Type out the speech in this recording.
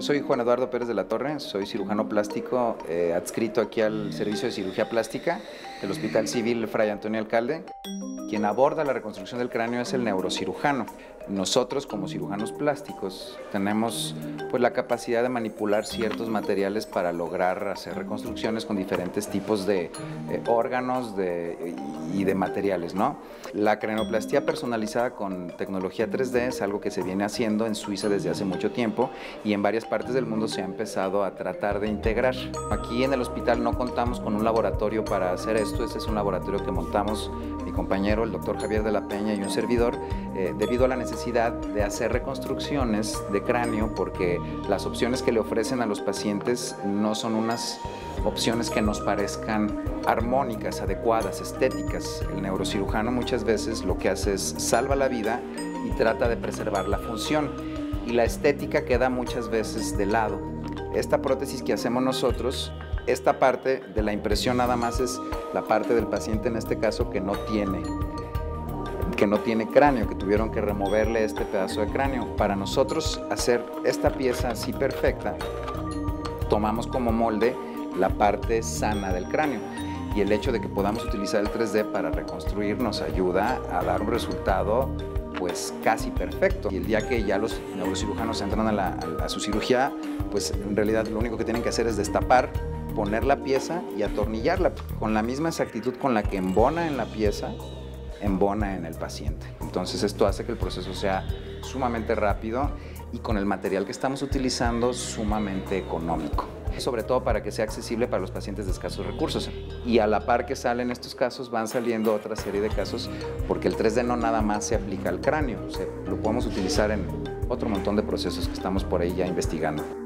soy Juan Eduardo Pérez de la Torre, soy cirujano plástico eh, adscrito aquí al Servicio de Cirugía Plástica del Hospital Civil Fray Antonio Alcalde. Quien aborda la reconstrucción del cráneo es el neurocirujano. Nosotros como cirujanos plásticos tenemos pues, la capacidad de manipular ciertos materiales para lograr hacer reconstrucciones con diferentes tipos de eh, órganos y de materiales. ¿no? La craneoplastía personalizada con tecnología 3D es algo que se viene haciendo en Suiza desde hace mucho tiempo y en varias partes del mundo se ha empezado a tratar de integrar. Aquí en el hospital no contamos con un laboratorio para hacer esto, este es un laboratorio que montamos mi compañero, el doctor Javier de la Peña y un servidor, eh, debido a la necesidad de hacer reconstrucciones de cráneo porque las opciones que le ofrecen a los pacientes no son unas opciones que nos parezcan armónicas, adecuadas, estéticas. El neurocirujano muchas veces lo que hace es salva la vida y trata de preservar la función y la estética queda muchas veces de lado. Esta prótesis que hacemos nosotros esta parte de la impresión nada más es la parte del paciente en este caso que no tiene que no tiene cráneo, que tuvieron que removerle este pedazo de cráneo. Para nosotros hacer esta pieza así perfecta, tomamos como molde la parte sana del cráneo y el hecho de que podamos utilizar el 3D para reconstruir nos ayuda a dar un resultado pues casi perfecto. Y el día que ya los neurocirujanos entran a, a su cirugía, pues en realidad lo único que tienen que hacer es destapar poner la pieza y atornillarla con la misma exactitud con la que embona en la pieza, embona en el paciente. Entonces esto hace que el proceso sea sumamente rápido y con el material que estamos utilizando sumamente económico. Sobre todo para que sea accesible para los pacientes de escasos recursos. Y a la par que salen estos casos, van saliendo otra serie de casos porque el 3D no nada más se aplica al cráneo, lo podemos utilizar en otro montón de procesos que estamos por ahí ya investigando.